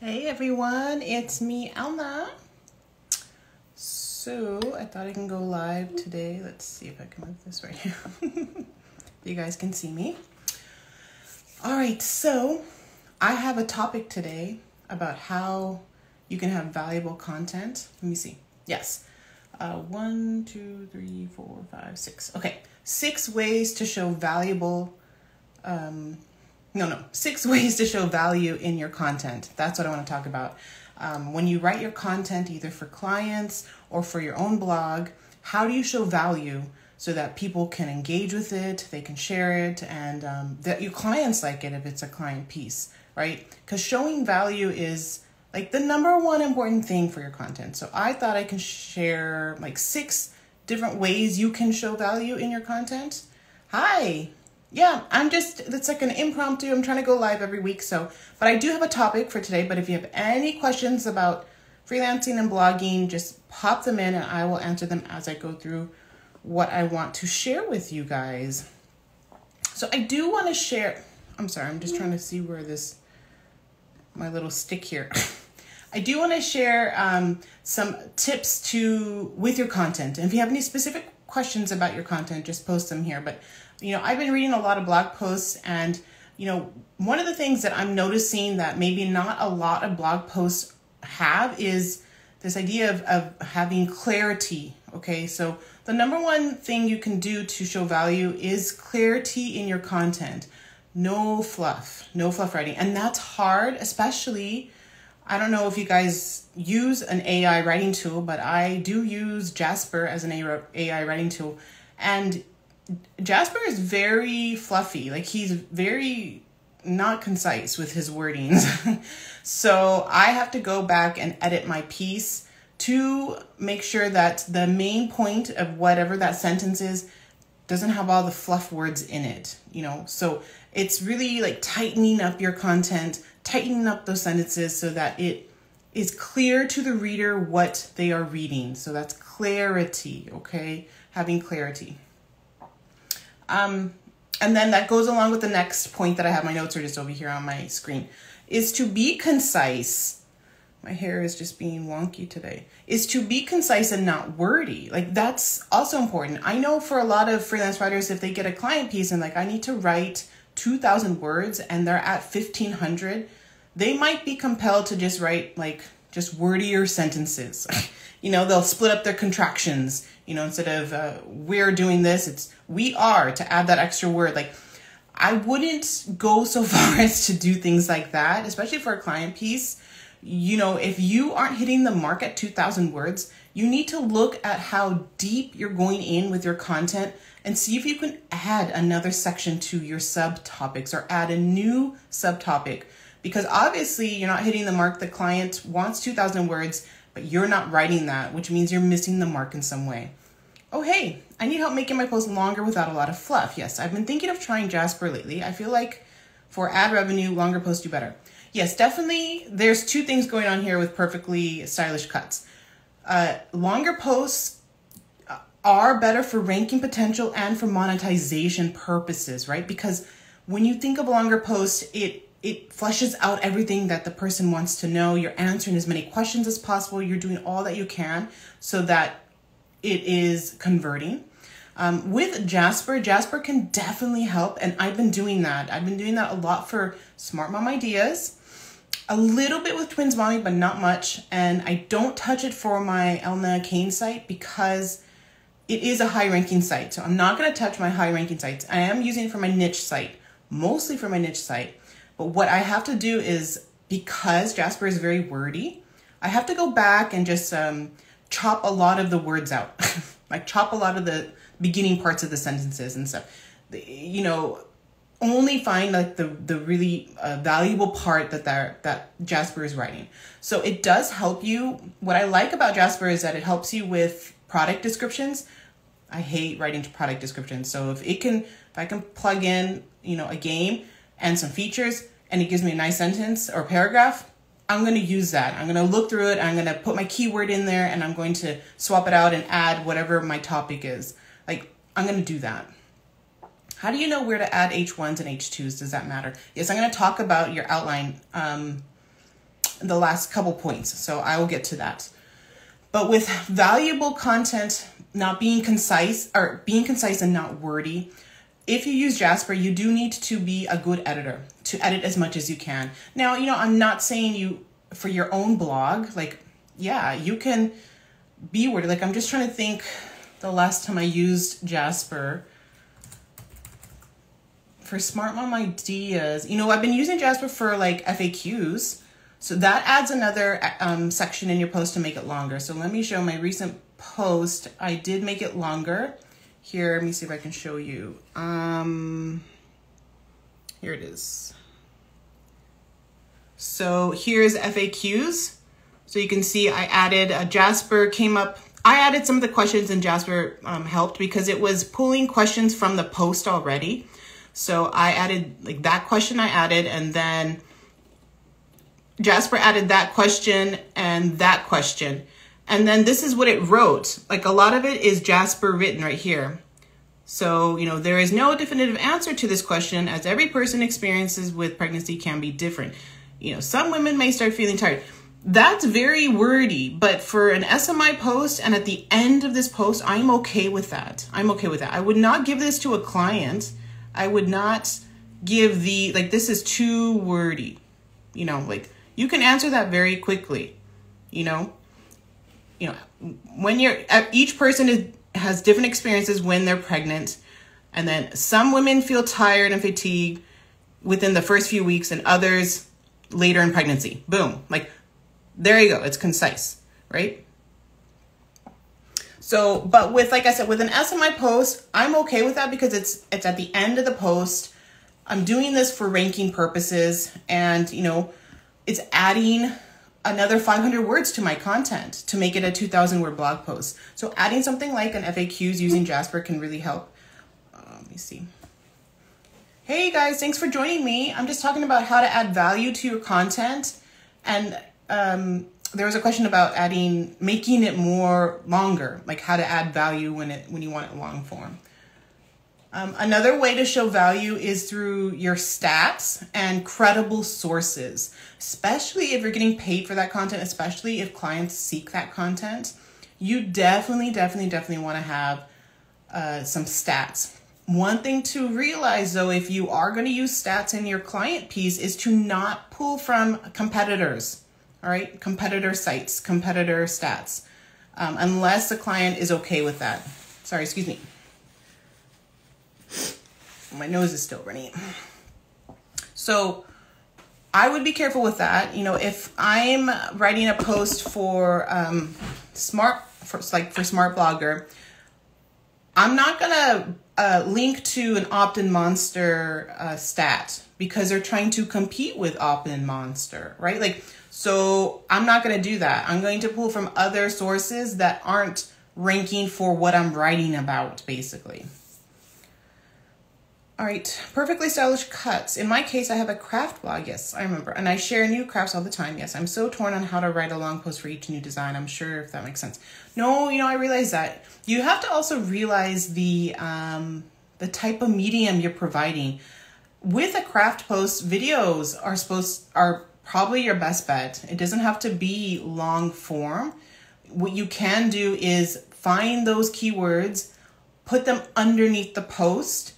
Hey everyone, it's me, Elna. So I thought I can go live today. Let's see if I can move this right here. you guys can see me. All right, so I have a topic today about how you can have valuable content. Let me see. Yes. Uh, one, two, three, four, five, six. Okay, six ways to show valuable um, no, no, six ways to show value in your content. That's what I want to talk about. Um, when you write your content, either for clients or for your own blog, how do you show value so that people can engage with it, they can share it, and um, that your clients like it if it's a client piece, right? Because showing value is like the number one important thing for your content. So I thought I can share like six different ways you can show value in your content. Hi, yeah, I'm just, it's like an impromptu. I'm trying to go live every week. So, but I do have a topic for today. But if you have any questions about freelancing and blogging, just pop them in and I will answer them as I go through what I want to share with you guys. So, I do want to share, I'm sorry, I'm just trying to see where this, my little stick here. I do want to share um, some tips to with your content. And if you have any specific questions about your content, just post them here. But you know, I've been reading a lot of blog posts and you know, one of the things that I'm noticing that maybe not a lot of blog posts have is this idea of, of having clarity. Okay, so the number one thing you can do to show value is clarity in your content. No fluff, no fluff writing. And that's hard, especially. I don't know if you guys use an AI writing tool, but I do use Jasper as an AI writing tool. And Jasper is very fluffy. Like he's very not concise with his wordings. so I have to go back and edit my piece to make sure that the main point of whatever that sentence is doesn't have all the fluff words in it, you know. So it's really like tightening up your content, tightening up those sentences so that it is clear to the reader what they are reading. So that's clarity, okay? Having clarity. Um, and then that goes along with the next point that I have. My notes are just over here on my screen. Is to be concise. My hair is just being wonky today. Is to be concise and not wordy. Like that's also important. I know for a lot of freelance writers, if they get a client piece and like I need to write 2,000 words and they're at 1,500, they might be compelled to just write like just wordier sentences. you know, they'll split up their contractions. You know, instead of uh, we're doing this, it's we are to add that extra word. Like, I wouldn't go so far as to do things like that, especially for a client piece. You know, if you aren't hitting the mark at 2,000 words, you need to look at how deep you're going in with your content and see if you can add another section to your subtopics or add a new subtopic. Because obviously, you're not hitting the mark. The client wants 2,000 words, but you're not writing that, which means you're missing the mark in some way. Oh, hey, I need help making my posts longer without a lot of fluff. Yes, I've been thinking of trying Jasper lately. I feel like for ad revenue, longer posts do better. Yes, definitely. There's two things going on here with perfectly stylish cuts. Uh, longer posts are better for ranking potential and for monetization purposes, right? Because when you think of longer post, it it fleshes out everything that the person wants to know. You're answering as many questions as possible. You're doing all that you can so that it is converting. Um, with Jasper, Jasper can definitely help, and I've been doing that. I've been doing that a lot for Smart Mom Ideas, a little bit with Twins Mommy, but not much. And I don't touch it for my Elna Cain site because it is a high ranking site. So I'm not going to touch my high ranking sites. I am using it for my niche site, mostly for my niche site. But what I have to do is because Jasper is very wordy, I have to go back and just um, chop a lot of the words out. like chop a lot of the beginning parts of the sentences and stuff. You know, only find like the the really uh, valuable part that that that Jasper is writing. So it does help you. What I like about Jasper is that it helps you with product descriptions. I hate writing to product descriptions. So if it can, if I can plug in, you know, a game and some features, and it gives me a nice sentence or paragraph, I'm going to use that. I'm going to look through it. I'm going to put my keyword in there and I'm going to swap it out and add whatever my topic is. Like, I'm going to do that. How do you know where to add H1s and H2s? Does that matter? Yes, I'm going to talk about your outline um, the last couple points. So I will get to that. But with valuable content not being concise or being concise and not wordy, if you use Jasper, you do need to be a good editor to edit as much as you can. Now, you know, I'm not saying you for your own blog, like, yeah, you can be wordy. Like, I'm just trying to think the last time I used Jasper for Smart Mom Ideas. You know, I've been using Jasper for like FAQs. So that adds another um, section in your post to make it longer. So let me show my recent post. I did make it longer. Here, let me see if I can show you. Um, here it is. So here's FAQs. So you can see I added, uh, Jasper came up, I added some of the questions and Jasper um, helped because it was pulling questions from the post already. So I added like that question I added and then Jasper added that question and that question. And then this is what it wrote. Like a lot of it is Jasper written right here. So, you know, there is no definitive answer to this question as every person experiences with pregnancy can be different. You know, some women may start feeling tired. That's very wordy, but for an SMI post and at the end of this post, I'm okay with that. I'm okay with that. I would not give this to a client. I would not give the, like, this is too wordy. You know, like, you can answer that very quickly. You know, you know, when you're uh, each person is has different experiences when they're pregnant, and then some women feel tired and fatigued within the first few weeks, and others later in pregnancy. Boom, like there you go. It's concise, right? So, but with like I said, with an SMI post, I'm okay with that because it's it's at the end of the post. I'm doing this for ranking purposes, and you know, it's adding another 500 words to my content to make it a 2000 word blog post. So adding something like an FAQs using Jasper can really help. Uh, let me see. Hey guys, thanks for joining me. I'm just talking about how to add value to your content. And um, there was a question about adding, making it more longer, like how to add value when it when you want it long form. Um, another way to show value is through your stats and credible sources, especially if you're getting paid for that content, especially if clients seek that content. You definitely, definitely, definitely want to have uh, some stats. One thing to realize though, if you are going to use stats in your client piece, is to not pull from competitors, all right? Competitor sites, competitor stats, um, unless the client is okay with that. Sorry, excuse me. My nose is still running. So I would be careful with that. You know, if I'm writing a post for um, smart, for, like for Smart Blogger, I'm not gonna uh, link to an OptinMonster uh, stat because they're trying to compete with OptinMonster, right? Like, so I'm not gonna do that. I'm going to pull from other sources that aren't ranking for what I'm writing about, basically. All right, perfectly stylish cuts. In my case, I have a craft blog. Yes, I remember. And I share new crafts all the time. Yes, I'm so torn on how to write a long post for each new design. I'm sure if that makes sense. No, you know, I realize that. You have to also realize the um, the type of medium you're providing. With a craft post, videos are supposed are probably your best bet. It doesn't have to be long form. What you can do is find those keywords, put them underneath the post,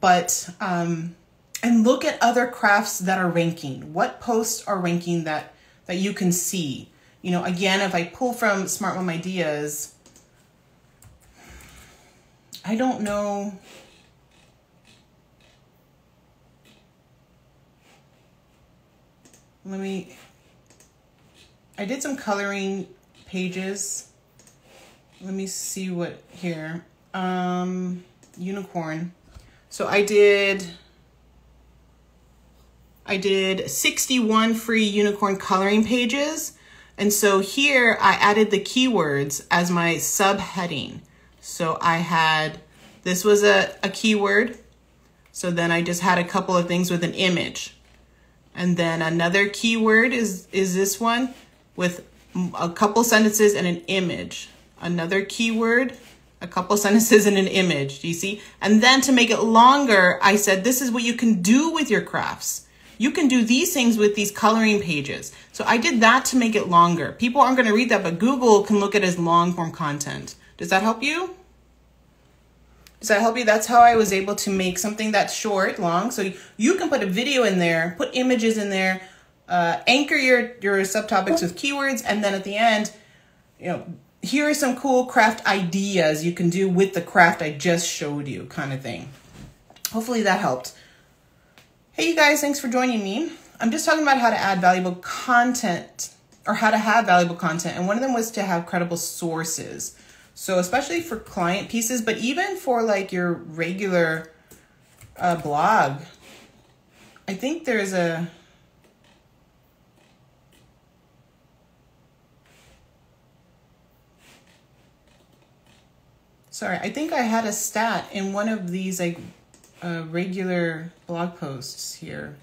but um, and look at other crafts that are ranking. What posts are ranking that that you can see? You know, again, if I pull from Smart Mom Ideas, I don't know. Let me, I did some coloring pages. Let me see what here. Um, unicorn. So I did, I did 61 free unicorn coloring pages. And so here I added the keywords as my subheading. So I had, this was a, a keyword. So then I just had a couple of things with an image. And then another keyword is, is this one with a couple sentences and an image. Another keyword a couple sentences and an image. Do you see? And then to make it longer, I said, this is what you can do with your crafts. You can do these things with these coloring pages. So I did that to make it longer. People aren't going to read that, but Google can look at as long form content. Does that help you? Does that help you? That's how I was able to make something that's short, long. So you can put a video in there, put images in there, uh, anchor your, your subtopics with keywords, and then at the end, you know, here are some cool craft ideas you can do with the craft I just showed you kind of thing. Hopefully that helped. Hey, you guys, thanks for joining me. I'm just talking about how to add valuable content or how to have valuable content. And one of them was to have credible sources. So especially for client pieces, but even for like your regular uh, blog, I think there's a, sorry, I think I had a stat in one of these like uh, regular blog posts here.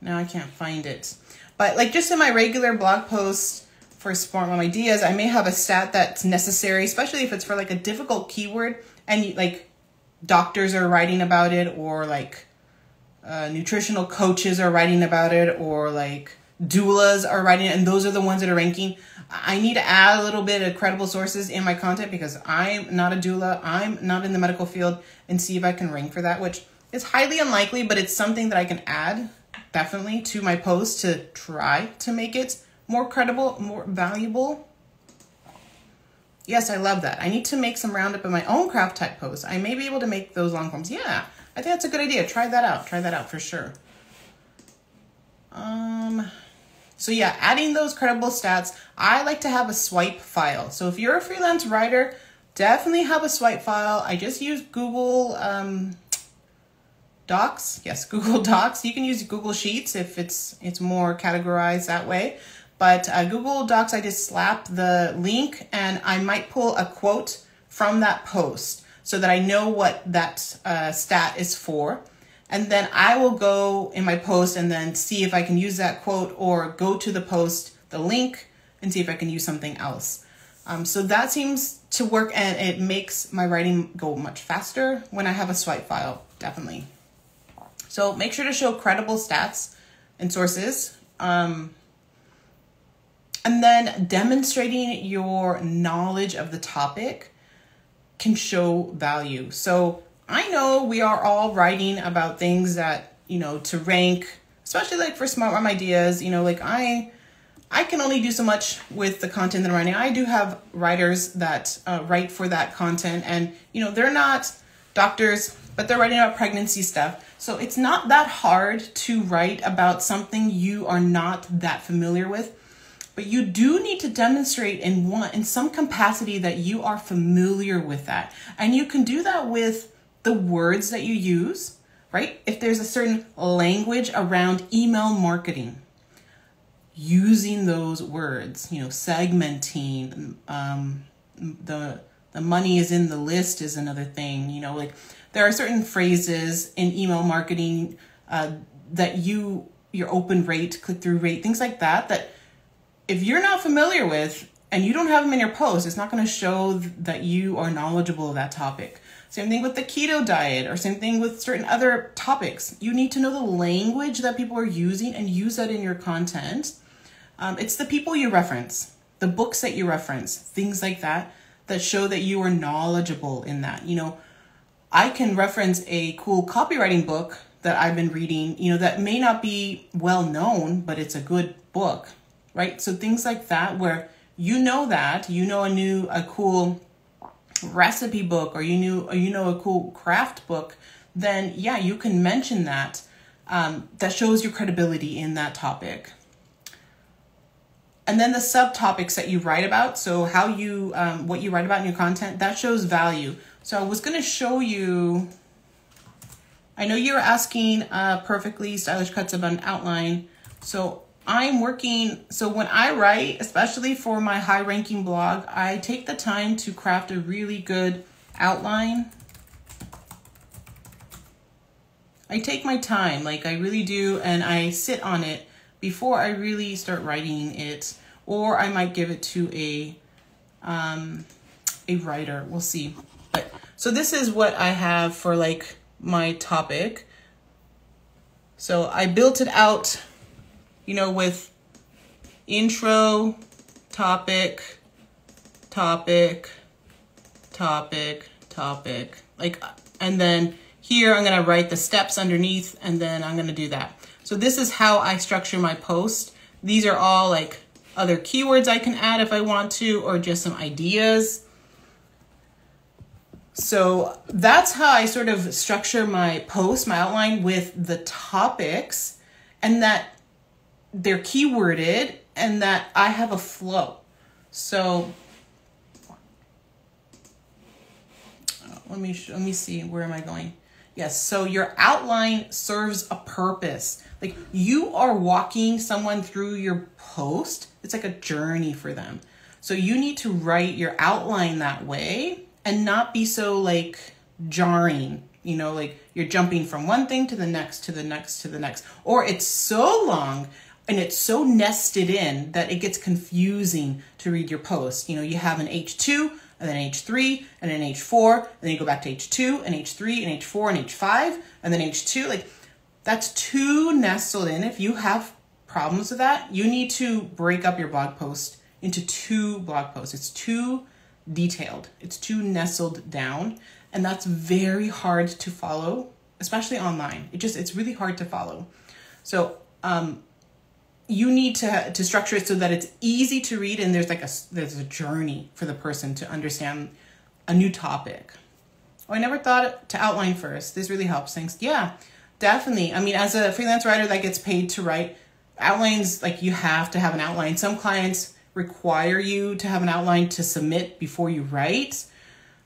Now I can't find it. But like just in my regular blog posts, for Smart Mom Ideas, I may have a stat that's necessary, especially if it's for like a difficult keyword and like doctors are writing about it or like uh, nutritional coaches are writing about it or like doulas are writing it and those are the ones that are ranking. I need to add a little bit of credible sources in my content because I'm not a doula, I'm not in the medical field and see if I can rank for that, which is highly unlikely, but it's something that I can add definitely to my post to try to make it more credible, more valuable. Yes, I love that. I need to make some roundup of my own craft type posts. I may be able to make those long forms. Yeah, I think that's a good idea. Try that out. Try that out for sure. Um, so yeah, adding those credible stats. I like to have a swipe file. So if you're a freelance writer, definitely have a swipe file. I just use Google um, Docs. Yes, Google Docs. You can use Google Sheets if it's it's more categorized that way. But uh, Google Docs, I just slap the link and I might pull a quote from that post so that I know what that uh, stat is for. And then I will go in my post and then see if I can use that quote or go to the post, the link, and see if I can use something else. Um, so that seems to work and it makes my writing go much faster when I have a swipe file, definitely. So make sure to show credible stats and sources. Um, and then demonstrating your knowledge of the topic can show value. So I know we are all writing about things that, you know, to rank, especially like for smart mom ideas, you know, like I I can only do so much with the content that I'm writing. I do have writers that uh, write for that content and, you know, they're not doctors, but they're writing about pregnancy stuff. So it's not that hard to write about something you are not that familiar with but you do need to demonstrate in one in some capacity that you are familiar with that and you can do that with the words that you use right if there's a certain language around email marketing using those words you know segmenting um, the the money is in the list is another thing you know like there are certain phrases in email marketing uh, that you your open rate click through rate things like that that if you're not familiar with and you don't have them in your post, it's not going to show that you are knowledgeable of that topic. Same thing with the keto diet or same thing with certain other topics. You need to know the language that people are using and use that in your content. Um, it's the people you reference, the books that you reference, things like that, that show that you are knowledgeable in that. You know, I can reference a cool copywriting book that I've been reading, you know, that may not be well known, but it's a good book right? So things like that where you know that, you know a new a cool recipe book or you knew or you know a cool craft book, then yeah, you can mention that. Um, that shows your credibility in that topic. And then the subtopics that you write about, so how you, um, what you write about in your content, that shows value. So I was going to show you, I know you're asking uh, perfectly stylish cuts of an outline. So I'm working, so when I write, especially for my high ranking blog, I take the time to craft a really good outline. I take my time, like I really do, and I sit on it before I really start writing it, or I might give it to a, um, a writer, we'll see. But, so this is what I have for like my topic. So I built it out, you know, with intro, topic, topic, topic, topic, like, and then here I'm gonna write the steps underneath and then I'm gonna do that. So this is how I structure my post. These are all like other keywords I can add if I want to, or just some ideas. So that's how I sort of structure my post, my outline with the topics and that they're keyworded and that I have a flow. So let me let me see where am I going? Yes, so your outline serves a purpose. Like you are walking someone through your post. It's like a journey for them. So you need to write your outline that way and not be so like jarring, you know, like you're jumping from one thing to the next to the next to the next or it's so long and it's so nested in that it gets confusing to read your post. You know, you have an H2 and then H3 and then H4, and then you go back to H2 and H3 and H4 and H5 and then H2. Like that's too nestled in. If you have problems with that, you need to break up your blog post into two blog posts. It's too detailed. It's too nestled down, and that's very hard to follow, especially online. It just it's really hard to follow. So, um you need to to structure it so that it's easy to read and there's like a there's a journey for the person to understand a new topic. Oh, I never thought to outline first. This really helps. Thanks. Yeah, definitely. I mean, as a freelance writer that gets paid to write outlines, like you have to have an outline. Some clients require you to have an outline to submit before you write.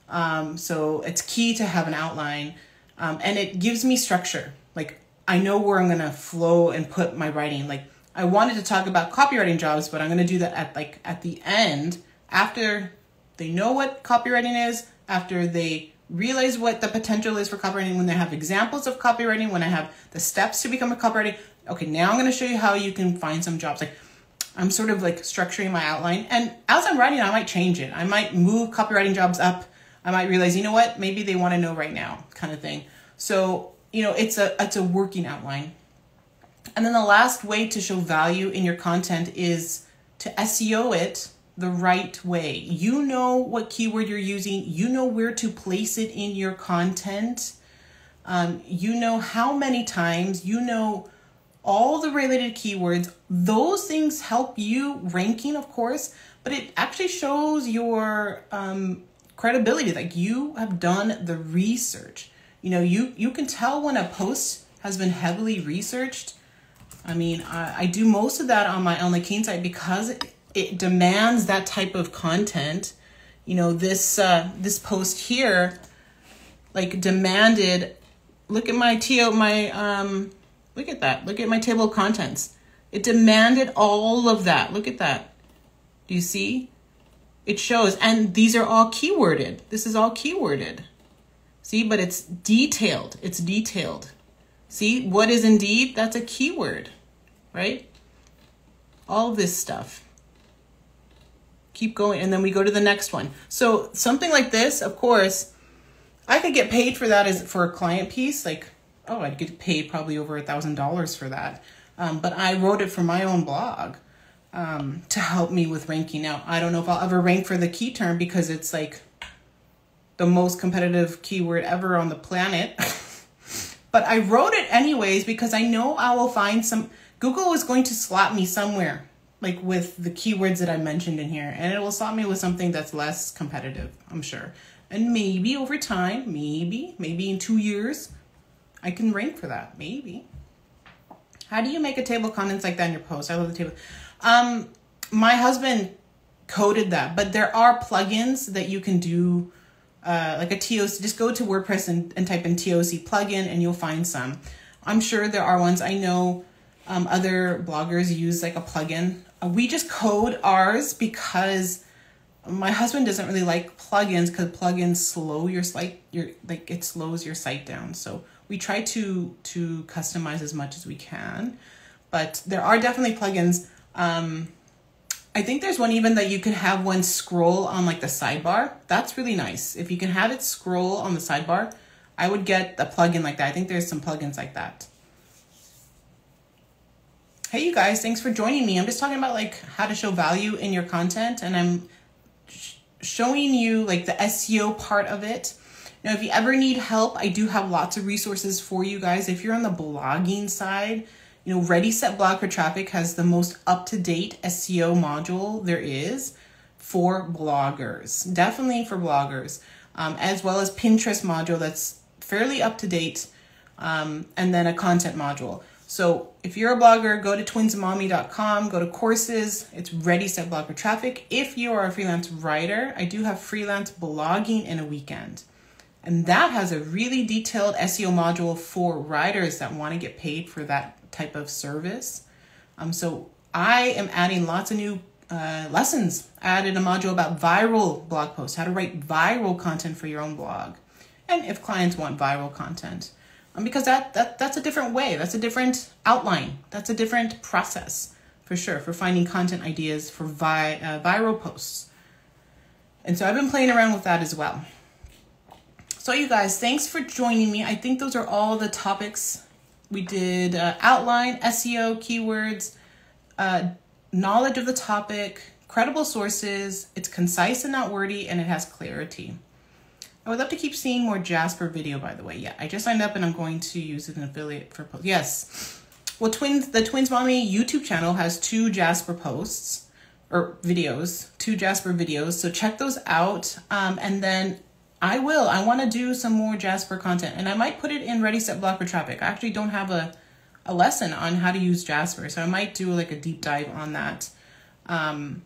Um, so it's key to have an outline, um, and it gives me structure. Like I know where I'm gonna flow and put my writing. Like I wanted to talk about copywriting jobs, but I'm going to do that at like at the end after they know what copywriting is, after they realize what the potential is for copywriting, when they have examples of copywriting, when I have the steps to become a copywriter. Okay, now I'm going to show you how you can find some jobs. Like I'm sort of like structuring my outline, and as I'm writing, I might change it. I might move copywriting jobs up. I might realize, you know what, maybe they want to know right now, kind of thing. So you know, it's a it's a working outline and then the last way to show value in your content is to SEO it the right way. You know what keyword you're using, you know where to place it in your content. Um, you know how many times, you know all the related keywords. Those things help you ranking, of course, but it actually shows your um, credibility. Like you have done the research. You know, you you can tell when a post has been heavily researched I mean, I, I do most of that on my on the Cain site because it, it demands that type of content. You know, this uh, this post here, like demanded. Look at my TO, my um, look at that. Look at my table of contents. It demanded all of that. Look at that. Do you see? It shows, and these are all keyworded. This is all keyworded. See, but it's detailed. It's detailed. See, what is indeed? That's a keyword, right? All this stuff. Keep going, and then we go to the next one. So something like this, of course, I could get paid for that as for a client piece. Like, oh, I'd get paid probably over a thousand dollars for that. Um, but I wrote it for my own blog um, to help me with ranking. Now, I don't know if I'll ever rank for the key term because it's like the most competitive keyword ever on the planet. But I wrote it anyways because I know I will find some. Google is going to slap me somewhere, like with the keywords that I mentioned in here, and it will slap me with something that's less competitive, I'm sure. And maybe over time, maybe, maybe in two years, I can rank for that. Maybe. How do you make a table of contents like that in your post? I love the table. Um, my husband coded that, but there are plugins that you can do uh, like a TOC, just go to WordPress and, and type in TOC plugin and you'll find some. I'm sure there are ones. I know um, other bloggers use like a plugin. Uh, we just code ours because my husband doesn't really like plugins because plugins slow your site, your like it slows your site down. So we try to to customize as much as we can, but there are definitely plugins. Um, I think there's one even that you could have one scroll on like the sidebar. That's really nice. If you can have it scroll on the sidebar, I would get a plugin like that. I think there's some plugins like that. Hey, you guys, thanks for joining me. I'm just talking about like how to show value in your content, and I'm sh- showing you like the SEO part of it. Now, if you ever need help, I do have lots of resources for you guys. If you're on the blogging side, you know, Ready Set Blog for Traffic has the most up to date SEO module there is for bloggers, definitely for bloggers, um, as well as Pinterest module that's fairly up to date, um, and then a content module. So if you're a blogger, go to twinsmommy.com, go to courses, it's ready set blog for traffic. If you are a freelance writer, I do have freelance blogging in a weekend. And that has a really detailed SEO module for writers that want to get paid for that type of service. Um, so I am adding lots of new uh, lessons. I added a module about viral blog posts, how to write viral content for your own blog. And if clients want viral content, um, because that, that that's a different way, that's a different outline, that's a different process for sure for finding content ideas for vi- uh, viral posts. And so I've been playing around with that as well. So, you guys, thanks for joining me. I think those are all the topics we did uh, outline, SEO, keywords, uh, knowledge of the topic, credible sources, it's concise and not wordy, and it has clarity. I would love to keep seeing more Jasper video, by the way. Yeah, I just signed up and I'm going to use it an affiliate for post. Yes. Well, twins, the Twins Mommy YouTube channel has two Jasper posts or videos, two Jasper videos. So check those out. Um, and then I will. I want to do some more Jasper content and I might put it in Ready Set Blog for Traffic. I actually don't have a, a lesson on how to use Jasper. So I might do like a deep dive on that um,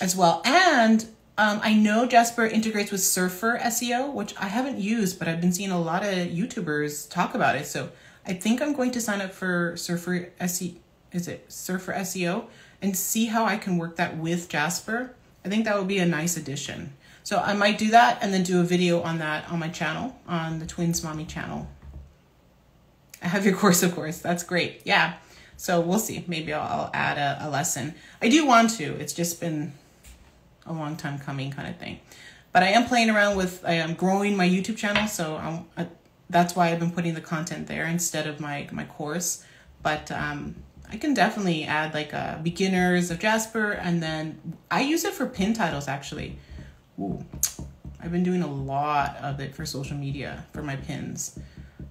as well. And um, I know Jasper integrates with Surfer SEO, which I haven't used, but I've been seeing a lot of YouTubers talk about it. So I think I'm going to sign up for Surfer SEO. Is it Surfer SEO? And see how I can work that with Jasper. I think that would be a nice addition. So I might do that and then do a video on that on my channel, on the Twins Mommy channel. I have your course, of course. That's great. Yeah. So we'll see. Maybe I'll, I'll add a, a lesson. I do want to. It's just been a long time coming kind of thing. But I am playing around with, I am growing my YouTube channel. So I'm, I, that's why I've been putting the content there instead of my, my course. But um, I can definitely add like a beginners of Jasper. And then I use it for pin titles actually. Ooh, I've been doing a lot of it for social media for my pins.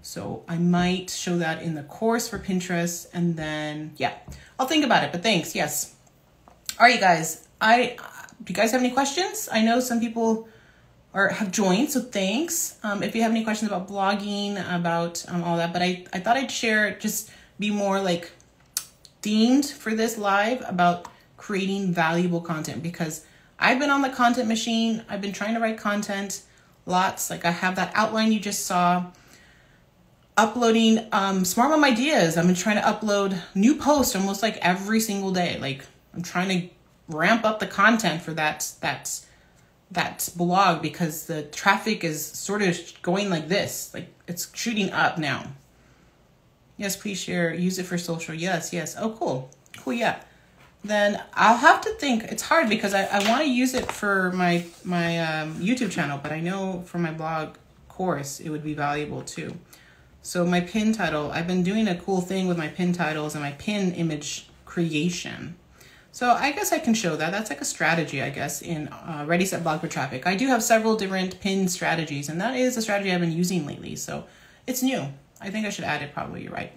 So I might show that in the course for Pinterest and then yeah, I'll think about it. But thanks. Yes. All right, you guys. I do you guys have any questions? I know some people are have joined, so thanks. Um, if you have any questions about blogging, about um, all that, but I I thought I'd share just be more like themed for this live about creating valuable content because I've been on the content machine. I've been trying to write content lots. Like I have that outline you just saw. Uploading um, Smart Mom ideas. I've been trying to upload new posts almost like every single day. Like I'm trying to ramp up the content for that that that blog because the traffic is sort of going like this. Like it's shooting up now. Yes, please share. Use it for social. Yes, yes. Oh, cool. Cool, yeah then I'll have to think. It's hard because I, I want to use it for my my um, YouTube channel, but I know for my blog course it would be valuable too. So my pin title, I've been doing a cool thing with my pin titles and my pin image creation. So I guess I can show that. That's like a strategy, I guess, in uh, Ready Set Blog for Traffic. I do have several different pin strategies, and that is a strategy I've been using lately. So it's new. I think I should add it. Probably, you're right.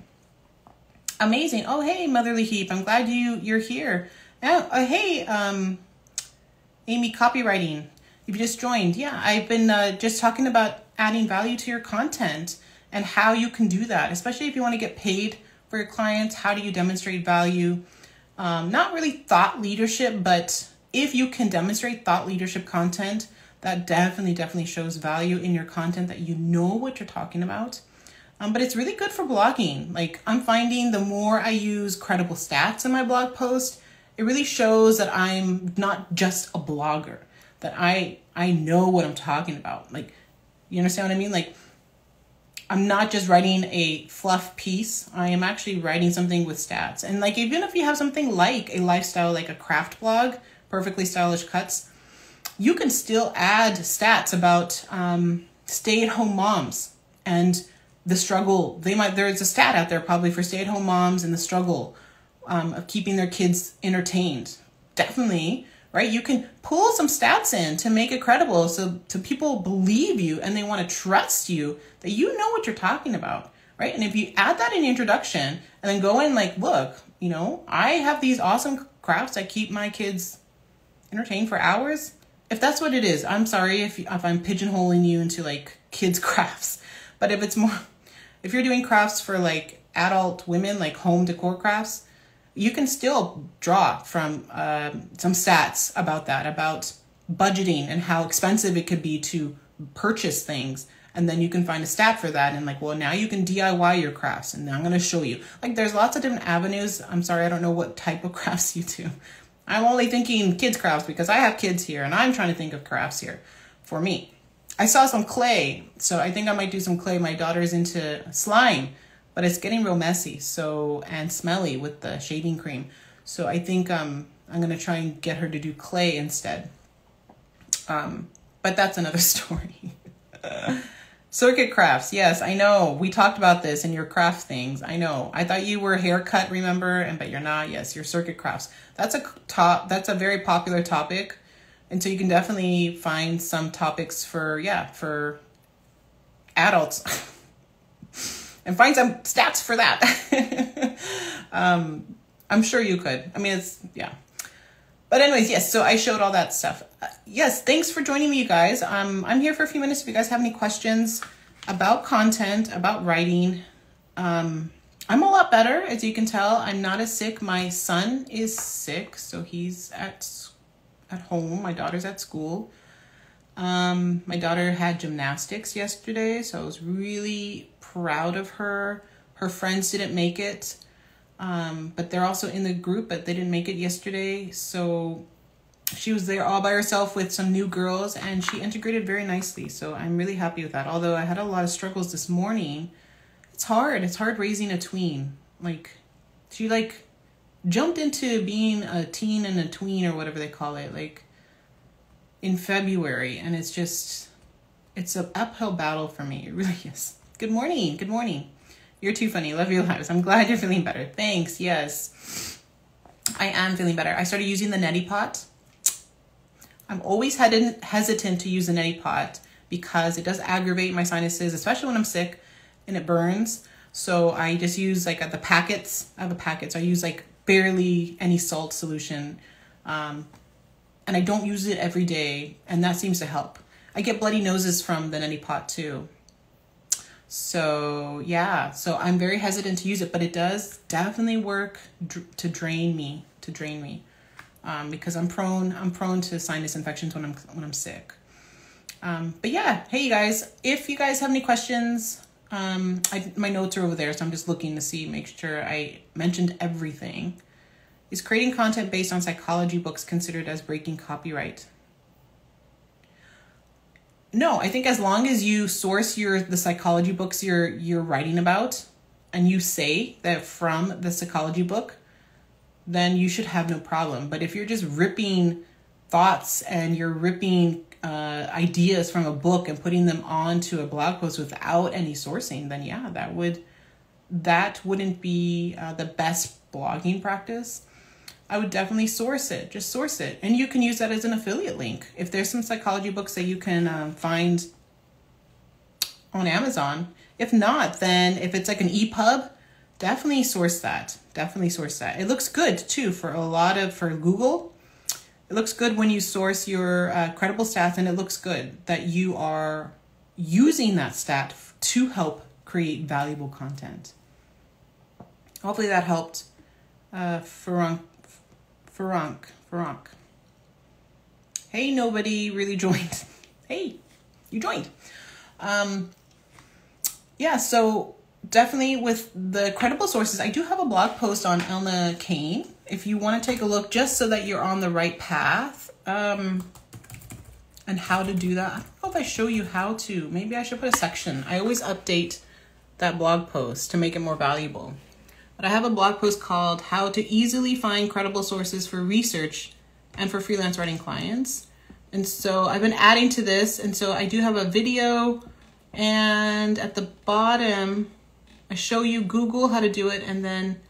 Amazing. Oh, hey, Motherly Heap. I'm glad you you're here. Oh, uh, hey, um, Amy, copywriting. If you just joined. Yeah, I've been uh, just talking about adding value to your content and how you can do that, especially if you want to get paid for your clients. How do you demonstrate value? Um, not really thought leadership, but if you can demonstrate thought leadership content, that definitely, definitely shows value in your content that you know what you're talking about um, but it's really good for blogging. Like I'm finding the more I use credible stats in my blog post, it really shows that I'm not just a blogger, that I I know what I'm talking about. Like you understand what I mean? Like I'm not just writing a fluff piece. I am actually writing something with stats. And like even if you have something like a lifestyle like a craft blog, perfectly stylish cuts, you can still add stats about um, stay-at-home moms and the struggle they might there's a stat out there probably for stay-at-home moms and the struggle um, of keeping their kids entertained. Definitely, right? You can pull some stats in to make it credible so to people believe you and they want to trust you that you know what you're talking about, right? And if you add that in the introduction and then go in like, look, you know, I have these awesome crafts that keep my kids entertained for hours. If that's what it is, I'm sorry if if I'm pigeonholing you into like kids crafts. But if it's more if you're doing crafts for like adult women like home decor crafts, you can still draw from uh, some stats about that, about budgeting and how expensive it could be to purchase things. And then you can find a stat for that and like, well, now you can DIY your crafts and I'm going to show you. Like there's lots of different avenues. I'm sorry, I don't know what type of crafts you do. I'm only thinking kids crafts because I have kids here and I'm trying to think of crafts here for me. I saw some clay, so I think I might do some clay. My daughter's into slime but it's getting real messy so and smelly with the shaving cream. So i think um i'm gonna try and get her to do clay instead. Um but that's another story. Circuit crafts yes i know. We talked about this in your craft things. I know. I thought you were haircut remember? And but you're not. Yes you're circuit crafts. That's a top that's a very popular topic and so you can definitely find some topics for yeah for adults and find some stats for that. um, I'm sure you could. I mean, it's, yeah. But anyways, yes, so I showed all that stuff. Uh, yes, thanks for joining me, you guys. Um, I'm here for a few minutes if you guys have any questions about content, about writing. Um, I'm a lot better, as you can tell. I'm not as sick. My son is sick, so he's at at home. My daughter's at school. Um, my daughter had gymnastics yesterday, so I was really proud of her. Her friends didn't make it, um, but they're also in the group, but they didn't make it yesterday. So she was there all by herself with some new girls and she integrated very nicely. So I'm really happy with that. Although I had a lot of struggles this morning. It's hard. It's hard raising a tween. Like she like jumped into being a teen and a tween or whatever they call it like in February and it's just it's an uphill battle for me. It really is. Good morning. Good morning. You're too funny. Love your lives. I'm glad you're feeling better. Thanks. Yes. I am feeling better. I started using the neti pot. I'm always hesitant to use the neti pot because it does aggravate my sinuses, especially when I'm sick and it burns. So I just use like uh, the packets. I have the packets. I use like barely any salt solution. Um, and I don't use it every day, and that seems to help. I get bloody noses from the neti pot too. So yeah, so I'm very hesitant to use it, but it does definitely work dr- to drain me, to drain me, um, because I'm prone, I'm prone to sinus infections when I'm when I'm sick. Um, but yeah, hey you guys, if you guys have any questions, um, I, my notes are over there, so I'm just looking to see, make sure I mentioned everything. Is creating content based on psychology books considered as breaking copyright? No, I think as long as you source your the psychology books you're you're writing about and you say that from the psychology book, then you should have no problem. But if you're just ripping thoughts and you're ripping uh, ideas from a book and putting them onto a blog post without any sourcing, then yeah, that would that wouldn't be uh, the best blogging practice. I would definitely source it. Just source it. And you can use that as an affiliate link. If there's some psychology books that you can um, find on Amazon, if not, then if it's like an EPUB, definitely source that. Definitely source that. It looks good too for a lot of, for Google. It looks good when you source your uh, credible stats and it looks good that you are using that stat to help create valuable content. Hopefully that helped. Uh, Farunk. Farank. Hey, nobody really joined. hey, you joined. Um, yeah, so definitely with the credible sources, I do have a blog post on Elna Cain. If you want to take a look, just so that you're on the right path, um, and how to do that. I don't know if I show you how to. Maybe I should put a section. I always update that blog post to make it more valuable. But I have a blog post called How to Easily Find Credible Sources for Research and for Freelance Writing Clients. And so I've been adding to this. And so I do have a video. And at the bottom, I show you Google how to do it. And then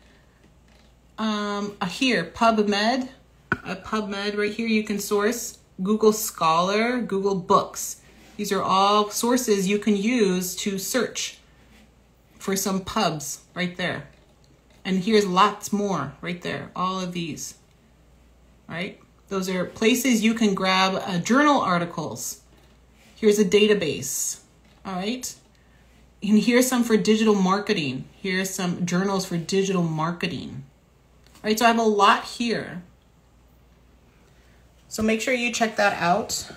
um, uh, here, PubMed, uh, PubMed right here, you can source Google Scholar, Google Books. These are all sources you can use to search for some pubs right there. And here's lots more right there, all of these, right? Those are places you can grab uh, journal articles. Here's a database, all right? And here's some for digital marketing. Here's some journals for digital marketing. Right, so I have a lot here. So make sure you check that out.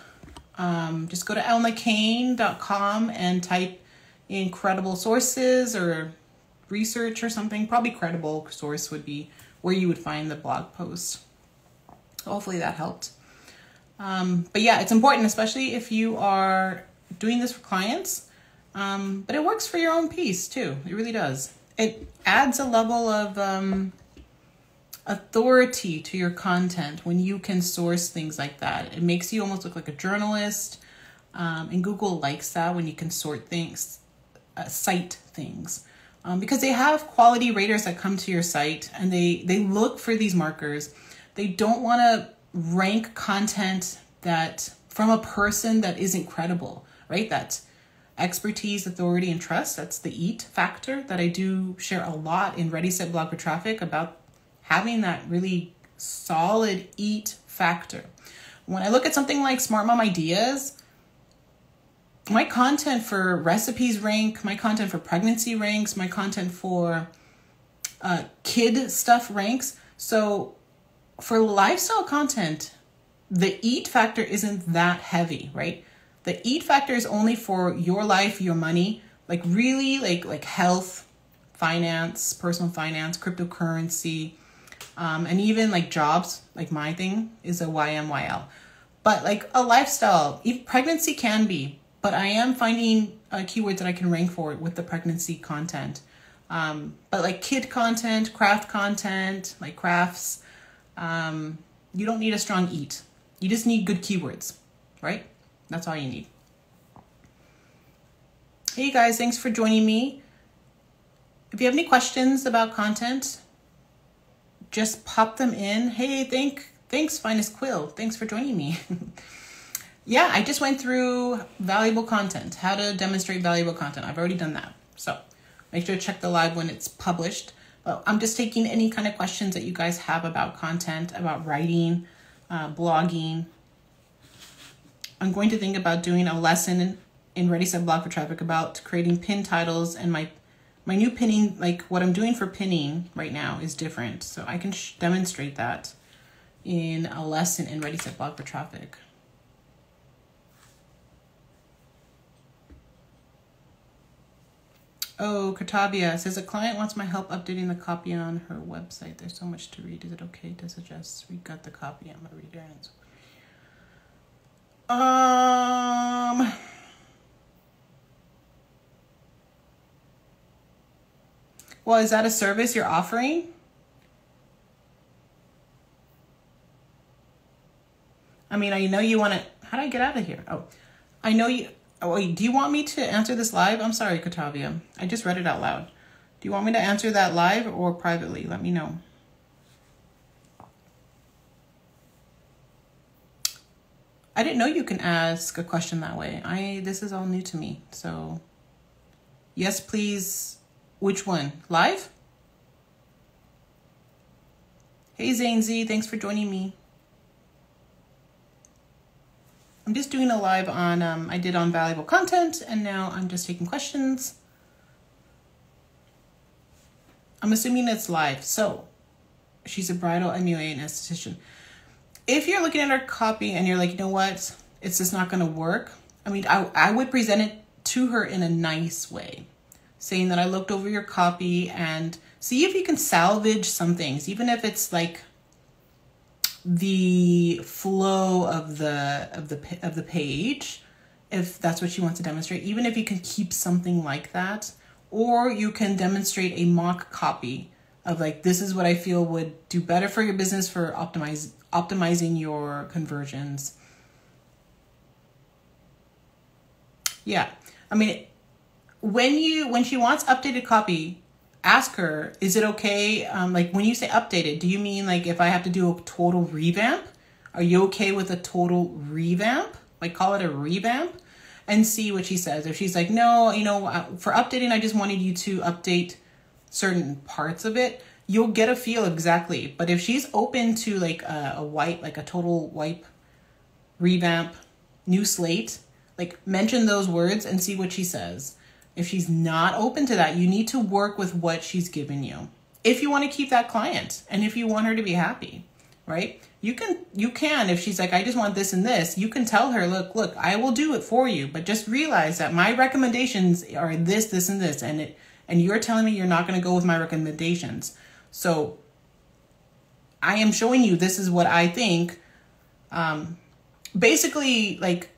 Um, just go to elnacain.com and type in credible sources or research or something. Probably credible source would be where you would find the blog post. Hopefully that helped. Um, but yeah, it's important, especially if you are doing this for clients. Um, but it works for your own piece too. It really does. It adds a level of um, authority to your content when you can source things like that. It makes you almost look like a journalist. Um, and Google likes that when you can sort things, uh, cite things. Um, because they have quality raters that come to your site and they, they look for these markers. They don't want to rank content that from a person that isn't credible, right? That's expertise, authority, and trust. That's the EAT factor that I do share a lot in Ready Set Blog for Traffic about having that really solid EAT factor. When I look at something like Smart Mom Ideas, my content for recipes rank, my content for pregnancy ranks, my content for uh, kid stuff ranks. So for lifestyle content, the EAT factor isn't that heavy, right? The EAT factor is only for your life, your money, like really like like health, finance, personal finance, cryptocurrency, um, and even like jobs, like my thing is a YMYL. But like a lifestyle, pregnancy can be, but I am finding uh, keywords that I can rank for with the pregnancy content. Um, but like kid content, craft content, like crafts, um, you don't need a strong EAT. You just need good keywords, right? That's all you need. Hey guys, thanks for joining me. If you have any questions about content, just pop them in. Hey, thank thanks, Finest Quill. Thanks for joining me. yeah, I just went through valuable content, how to demonstrate valuable content. I've already done that. So make sure to check the live when it's published. But I'm just taking any kind of questions that you guys have about content, about writing, uh, blogging. I'm going to think about doing a lesson in Ready Set Blog for Traffic about creating pin titles and my my new pinning, like what I'm doing for pinning right now is different. So I can demonstrate that in a lesson in Ready Set Blog for Traffic. Oh, Katavia says a client wants my help updating the copy on her website. There's so much to read. Is it okay to suggest we got the copy? I'm a reader. Um. Well, is that a service you're offering? I mean, I know you want to. How do I get out of here? Oh, I know you. Oh, wait, do you want me to answer this live? I'm sorry, Katavia. I just read it out loud. Do you want me to answer that live or privately? Let me know. I didn't know you can ask a question that way. I this is all new to me. So yes, please which one? Live? Hey Zane Z, thanks for joining me. I'm just doing a live on, um, I did on valuable content, and now I'm just taking questions. I'm assuming it's live. So, she's a bridal MUA and esthetician. If you're looking at her copy and you're like, you know what, it's just not going to work, I mean, I, I would present it to her in a nice way saying that I looked over your copy and see if you can salvage some things, even if it's like the flow of the of the of the page if that's what she wants to demonstrate even if you can keep something like that or you can demonstrate a mock copy of like this is what I feel would do better for your business for optimize optimizing your conversions. Yeah. I mean when you when she wants updated copy ask her, is it okay? Um, like when you say updated, do you mean like if I have to do a total revamp? Are you okay with a total revamp? Like call it a revamp and see what she says. If she's like, no, you know, uh, for updating, I just wanted you to update certain parts of it, you'll get a feel exactly. But if she's open to like a, a like a total wipe, revamp, new slate, like mention those words and see what she says. If she's not open to that, you need to work with what she's given you. If you want to keep that client and if you want her to be happy, right? You can you can if she's like I just want this and this, you can tell her, "Look, look, I will do it for you, but just realize that my recommendations are this, this and this and it and you're telling me you're not going to go with my recommendations." So I am showing you this is what I think um basically like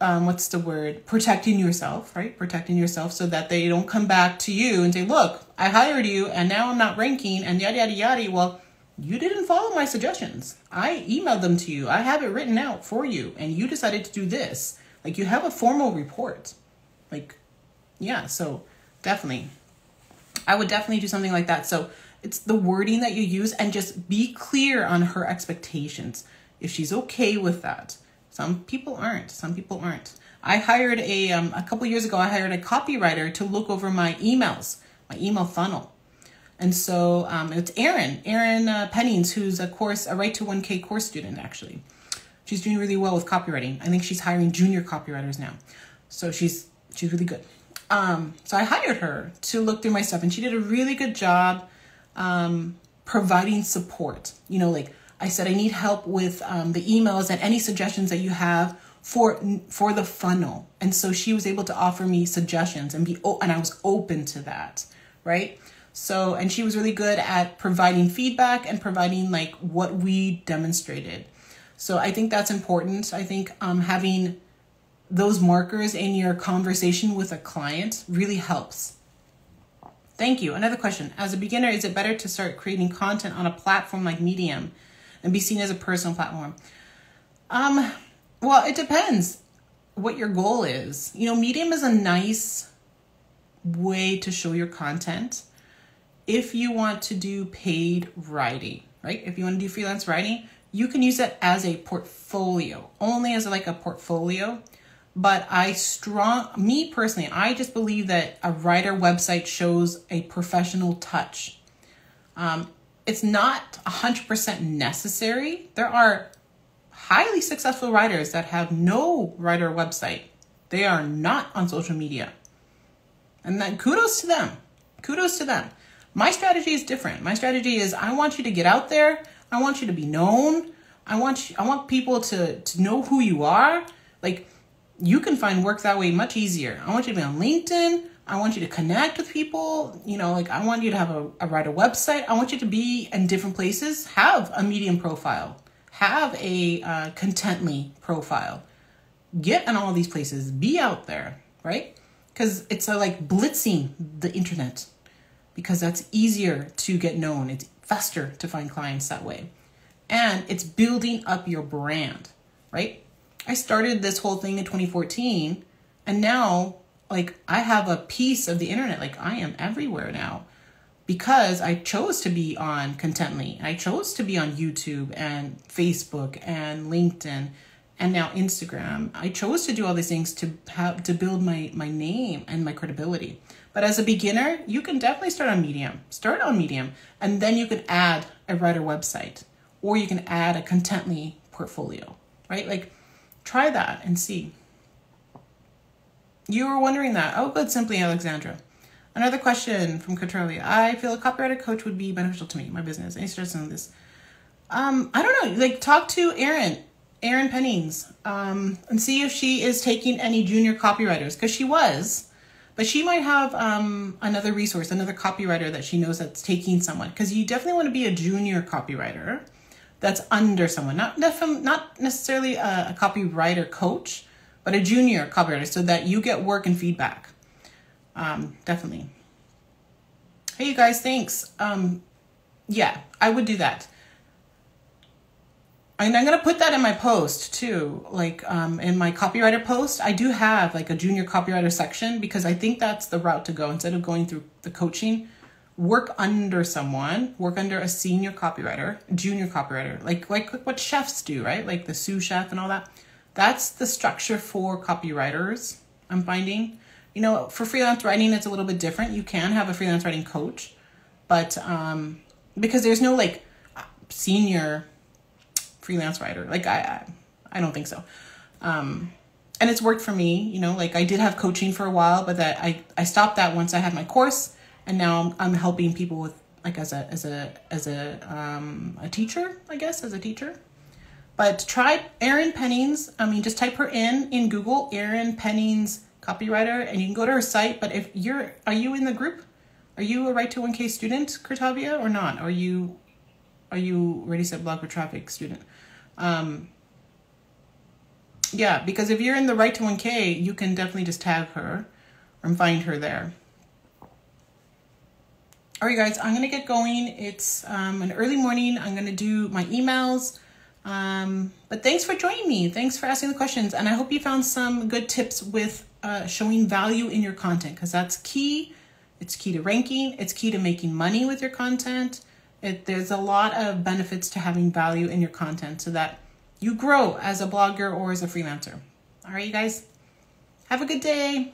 um, what's the word? Protecting yourself right? Protecting yourself so that they don't come back to you and say look i hired you and now i'm not ranking and yada yada yada. Well you didn't follow my suggestions. I emailed them to you. I have it written out for you and you decided to do this. Like you have a formal report. Like yeah so definitely. I would definitely do something like that. So it's the wording that you use and just be clear on her expectations. If she's okay with that some people aren't. Some people aren't. I hired a um, a couple years ago. I hired a copywriter to look over my emails, my email funnel, and so um, it's Erin, Erin uh, Pennings, who's a course a Write to One K course student. Actually, she's doing really well with copywriting. I think she's hiring junior copywriters now, so she's she's really good. Um, so I hired her to look through my stuff, and she did a really good job um, providing support. You know, like I said I need help with um, the emails and any suggestions that you have for for the funnel. And so she was able to offer me suggestions and be and I was open to that, right? So and she was really good at providing feedback and providing like what we demonstrated. So I think that's important. I think um, having those markers in your conversation with a client really helps. Thank you. Another question. As a beginner, is it better to start creating content on a platform like Medium and be seen as a personal platform? Um, well, it depends what your goal is. You know, Medium is a nice way to show your content if you want to do paid writing, right? If you want to do freelance writing, you can use it as a portfolio, only as like a portfolio. But I strong me personally, I just believe that a writer website shows a professional touch. Um, it's not 100% necessary. There are highly successful writers that have no writer website. They are not on social media. And then kudos to them. Kudos to them. My strategy is different. My strategy is I want you to get out there. I want you to be known. I want you, I want people to to know who you are. Like you can find work that way much easier. I want you to be on LinkedIn. I want you to connect with people. You know, like I want you to have a, a write a website. I want you to be in different places. Have a medium profile. Have a uh, contently profile. Get in all these places. Be out there, right? Because it's a, like blitzing the internet because that's easier to get known. It's faster to find clients that way. And it's building up your brand, right? I started this whole thing in 2014 and now like I have a piece of the internet. Like I am everywhere now because I chose to be on Contently. I chose to be on YouTube and Facebook and LinkedIn and now Instagram. I chose to do all these things to have to build my my name and my credibility. But as a beginner, you can definitely start on Medium. Start on Medium and then you can add a writer website or you can add a Contently portfolio, right? Like try that and see. You were wondering that. Oh, good, simply Alexandra. Another question from Katrolia. I feel a copywriter coach would be beneficial to me, my business. Any suggestions on this? Um, I don't know. Like, talk to Erin, Erin Pennings, um, and see if she is taking any junior copywriters because she was, but she might have um another resource, another copywriter that she knows that's taking someone. Because you definitely want to be a junior copywriter that's under someone, not not necessarily a, a copywriter coach, but a junior copywriter so that you get work and feedback. Um, definitely. Hey, you guys, thanks. Um, yeah, I would do that. And I'm gonna put that in my post too, like um, in my copywriter post. I do have like a junior copywriter section because I think that's the route to go instead of going through the coaching work under someone, work under a senior copywriter, junior copywriter, like like what chefs do, right? Like the sous chef and all that. That's the structure for copywriters. I'm finding, you know, for freelance writing, it's a little bit different. You can have a freelance writing coach, but um, because there's no like senior freelance writer, like I, I, I don't think so. Um, and it's worked for me, you know, like I did have coaching for a while, but that I I stopped that once I had my course and now I'm, I'm helping people with like as a as a as a um a teacher i guess as a teacher but try erin pennings i mean just type her in in google erin pennings copywriter and you can go to her site but if you're are you in the group are you a Write to 1k student Kurtavia, or not are you are you ready set blog for traffic student um yeah because if you're in the Write to 1k you can definitely just tag her and find her there all right, guys, I'm going to get going. It's um, an early morning. I'm going to do my emails. Um, but thanks for joining me. Thanks for asking the questions. And I hope you found some good tips with uh, showing value in your content because that's key. It's key to ranking, it's key to making money with your content. It, there's a lot of benefits to having value in your content so that you grow as a blogger or as a freelancer. All right, you guys, have a good day.